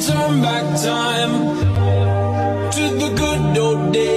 turn back time to the good old days.